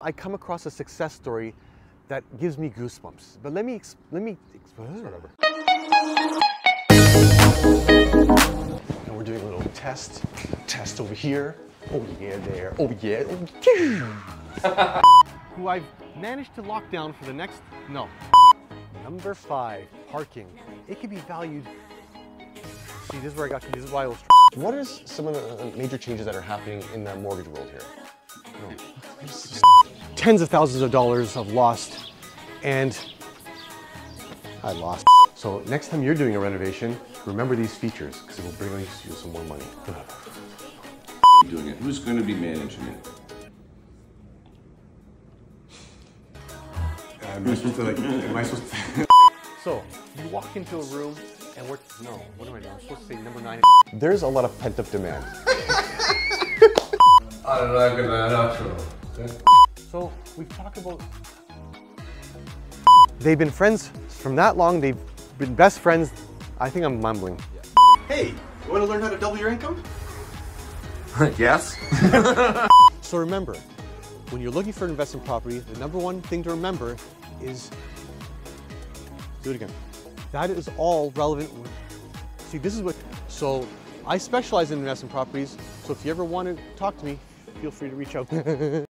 I come across a success story that gives me goosebumps. But let me let me whatever. And we're doing a little test, test over here. Oh yeah, there. Oh yeah. Oh, Who I've managed to lock down for the next no. Number five, parking. It can be valued. See, this is where I got. This is why I was. What are some of the uh, major changes that are happening in the mortgage world here? Tens of thousands of dollars I've lost, and I lost. So next time you're doing a renovation, remember these features because it will bring you some more money. doing it? Who's going to be managing it? Uh, am I supposed to like? Am I supposed to? so you walk into a room and we're no. What am I doing? I'm supposed to say number nine. There's a lot of pent up demand. So we've talked about. They've been friends from that long. They've been best friends. I think I'm mumbling. Hey, you want to learn how to double your income? yes. So remember, when you're looking for an investment property, the number one thing to remember is do it again. That is all relevant. See, this is what. So I specialize in investment properties. So if you ever want to talk to me, feel free to reach out.